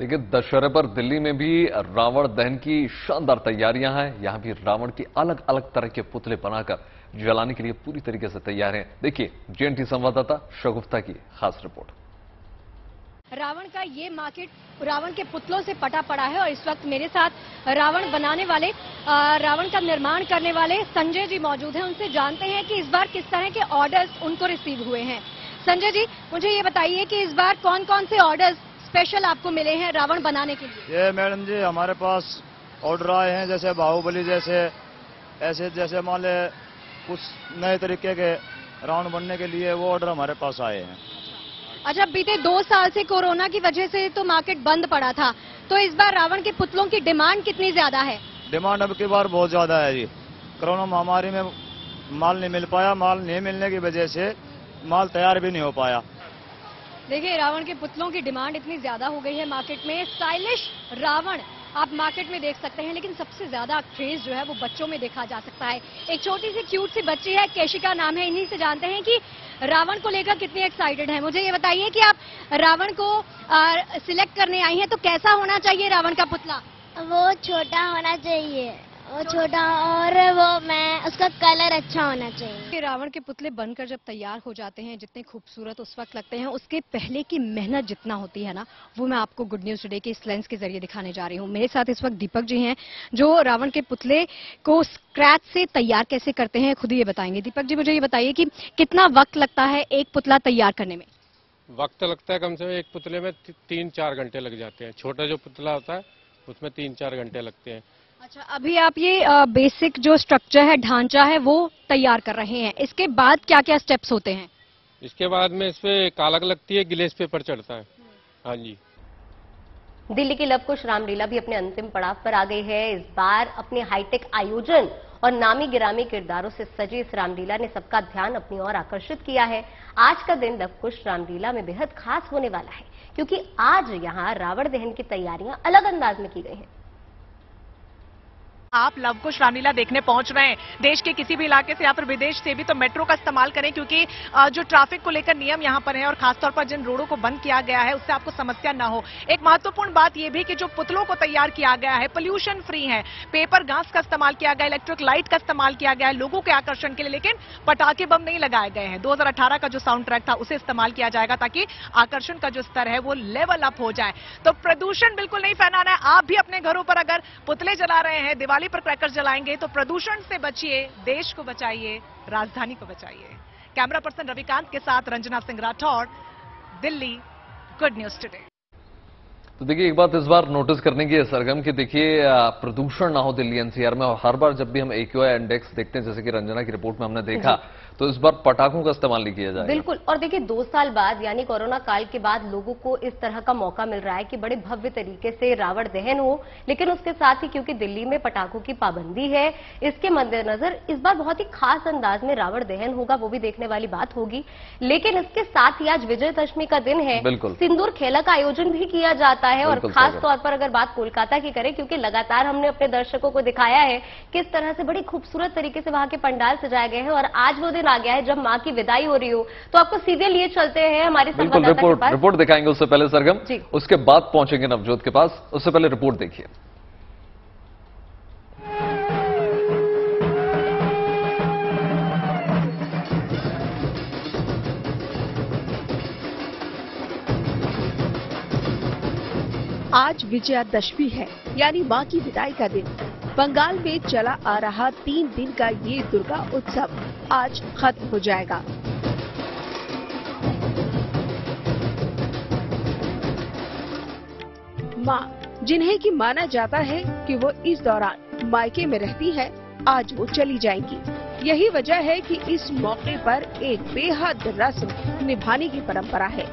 देखिए, दशहरे पर दिल्ली में भी रावण दहन की शानदार तैयारियाँ हैं। यहाँ भी रावण के अलग अलग तरह के पुतले बनाकर जलाने के लिए पूरी तरीके से तैयार हैं। देखिए, जेएनटी संवाददाता शगुफ्ता की खास रिपोर्ट। रावण का ये मार्केट रावण के पुतलों से पटा पड़ा है और इस वक्त मेरे साथ रावण बनाने वाले रावण का निर्माण करने वाले संजय जी मौजूद हैं। उनसे जानते हैं कि इस बार किस तरह के ऑर्डर्स उनको रिसीव हुए हैं। संजय जी, मुझे ये बताइए कि इस बार कौन कौन से ऑर्डर्स स्पेशल आपको मिले हैं रावण बनाने के लिए। ये मैडम जी हमारे पास ऑर्डर आए हैं जैसे बाहुबली जैसे ऐसे जैसे मान ले कुछ नए तरीके के रावण बनने के लिए वो ऑर्डर हमारे पास आए हैं। अच्छा बीते दो साल से कोरोना की वजह से तो मार्केट बंद पड़ा था। तो इस बार रावण के पुतलों की डिमांड कितनी ज़्यादा है? डिमांड अब की बार बहुत ज़्यादा है जी। कोरोना महामारी में माल नहीं मिल पाया माल नहीं मिलने की वजह से माल तैयार भी नहीं हो पाया। देखिए, रावण के पुतलों की डिमांड इतनी ज़्यादा हो गई है मार्केट में। स्टाइलिश रावण आप मार्केट में देख सकते हैं, लेकिन सबसे ज़्यादा क्रेज जो है वो बच्चों में देखा जा सकता है। एक छोटी सी क्यूट सी बच्ची है, केशिका नाम है, इन्हीं से जानते हैं कि रावण को लेकर कितनी एक्साइटेड है। मुझे ये बताइए कि आप रावण को सिलेक्ट करने आई हैं तो कैसा होना चाहिए रावण का पुतला? वो छोटा होना चाहिए। वो छोटा और वो मैं उसका कलर अच्छा होना चाहिए। रावण के पुतले बनकर जब तैयार हो जाते हैं जितने खूबसूरत उस वक्त लगते हैं उसके पहले की मेहनत जितना होती है ना वो मैं आपको गुड न्यूज़ टुडे के इस लेंस के ज़रिए दिखाने जा रही हूँ। मेरे साथ इस वक्त दीपक जी हैं जो रावण के पुतले को स्क्रैच से तैयार कैसे करते हैं खुद ही ये बताएँगे। दीपक जी मुझे ये बताइए कि कितना वक्त लगता है एक पुतला तैयार करने में? वक्त लगता है कम से कम एक पुतले में तीन चार घंटे लग जाते हैं। छोटा जो पुतला होता है उसमें तीन चार घंटे लगते हैं। अच्छा अभी आप ये आ, बेसिक जो स्ट्रक्चर है ढांचा है वो तैयार कर रहे हैं। इसके बाद क्या क्या स्टेप्स होते हैं? इसके बाद में इस पे कालक लगती है गिलेस पेपर चढ़ता है। हाँ जी। दिल्ली की लवकुश रामलीला भी अपने अंतिम पड़ाव पर आ गई है। इस बार अपने हाईटेक आयोजन और नामी गिरामी किरदारों से सजी इस रामलीला ने सबका ध्यान अपनी ओर आकर्षित किया है। आज का दिन लवकुश रामलीला में बेहद खास होने वाला है क्योंकि आज यहाँ रावण दहन की तैयारियाँ अलग अंदाज में की गई हैं। आप लवकुश रामलीला देखने पहुँच रहे हैं। देश के किसी भी इलाके से या फिर विदेश से भी तो मेट्रो का इस्तेमाल करें, क्योंकि जो ट्रैफ़िक को लेकर नियम यहाँ पर है और खासतौर पर जिन रोडों को बंद किया गया है, उससे आपको समस्या ना हो। एक महत्वपूर्ण बात यह भी कि जो पुतलों को तैयार किया गया है पोल्यूशन फ्री है। पेपर घास का इस्तेमाल किया गया इलेक्ट्रिक लाइट का इस्तेमाल किया गया है लोगों के आकर्षण के लिए, लेकिन पटाखे बम नहीं लगाए गए हैं। 2018 का जो साउंड ट्रैक था, उसे इस्तेमाल किया जाएगा ताकि आकर्षण का जो स्तर है, वो लेवल अप हो जाए। तो प्रदूषण बिल्कुल नहीं फैलाना है। आप भी अपने घरों पर अगर पुतले जला रहे हैं, दिवाली पर क्रैकर जलाएँगे तो प्रदूषण से बचिए देश को बचाइए राजधानी को बचाइए। कैमरा पर्सन रविकांत के साथ Ranjana Singh Rathore Delhi good news today तो देखिए एक बात इस बार नोटिस करने की है सरगम कि। देखिए प्रदूषण ना हो दिल्ली एनसीआर में और हर बार जब भी हम एक्यूआई इंडेक्स देखते हैं जैसे कि रंजना की रिपोर्ट में हमने देखा तो इस बार पटाखों का इस्तेमाल नहीं किया जाएगा। बिल्कुल और देखिए दो साल बाद यानी कोरोना काल के बाद लोगों को इस तरह का मौका मिल रहा है कि बड़े भव्य तरीके से रावण दहन हो। लेकिन उसके साथ ही क्योंकि दिल्ली में पटाखों की पाबंदी है इसके मद्देनजर इस बार बहुत ही खास अंदाज में रावण दहन होगा वो भी देखने वाली बात होगी। लेकिन इसके साथ ही आज विजयदशमी का दिन है। बिल्कुल। सिंदूर खेला का आयोजन भी किया जाता है और खास तौर पर अगर बात कोलकाता की करें क्योंकि लगातार हमने अपने दर्शकों को दिखाया है किस तरह से बड़ी खूबसूरत तरीके से वहाँ के पंडाल सजाए गए हैं और आज वो दिन आ गया है जब माँ की विदाई हो रही हो। तो आपको सीधे लिए चलते हैं हमारे बिल्कुल रिपोर्ट रिपोर्ट दिखाएँगे उससे पहले सरगम। जी। उसके बाद पहुँचेंगे नवजोत के पास। उससे पहले रिपोर्ट देखिए। आज विजयादशमी है यानी माँ की विदाई का दिन। बंगाल में चला आ रहा तीन दिन का ये दुर्गा उत्सव आज खत्म हो जाएगा। माँ, जिन्हें की माना जाता है कि वो इस दौरान मायके में रहती है, आज वो चली जाएँगी। यही वजह है कि इस मौके पर एक बेहद रस्म निभाने की परंपरा है।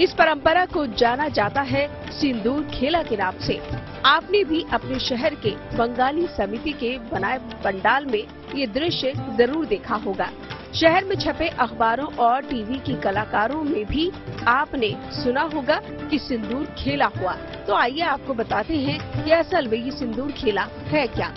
इस परंपरा को जाना जाता है सिंदूर खेला के नाम से। आपने भी अपने शहर के बंगाली समिति के बनाए पंडाल में ये दृश्य ज़रूर देखा होगा। शहर में छपे अखबारों और टीवी की कलाकारों में भी आपने सुना होगा कि सिंदूर खेला हुआ। तो आइए आपको बताते हैं कि असल में ये सिंदूर खेला है क्या।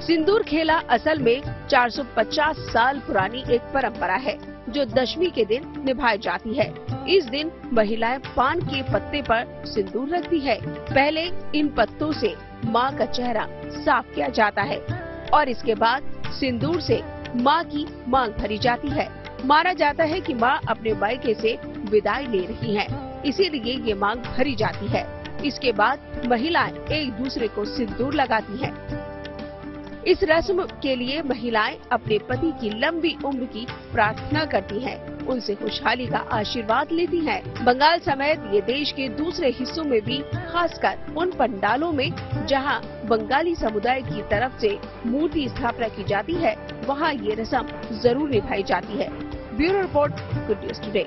सिंदूर खेला असल में 450 साल पुरानी एक परंपरा है जो दशमी के दिन निभाई जाती है। इस दिन महिलाएँ पान के पत्ते पर सिंदूर रखती है। पहले इन पत्तों से माँ का चेहरा साफ़ किया जाता है और इसके बाद सिंदूर से माँ की मांग भरी जाती है। माना जाता है कि माँ अपने मायके से विदाई ले रही हैं, इसीलिए ये मांग भरी जाती है। इसके बाद महिलाएँ एक दूसरे को सिंदूर लगाती हैं। इस रस्म के लिए महिलाएँ अपने पति की लंबी उम्र की प्रार्थना करती हैं, उनसे खुशहाली का आशीर्वाद लेती हैं। बंगाल समेत ये देश के दूसरे हिस्सों में भी खासकर उन पंडालों में जहाँ बंगाली समुदाय की तरफ़ से मूर्ति स्थापना की जाती है वहाँ ये रस्म ज़रूर निभाई जाती है। Bureau report good news today.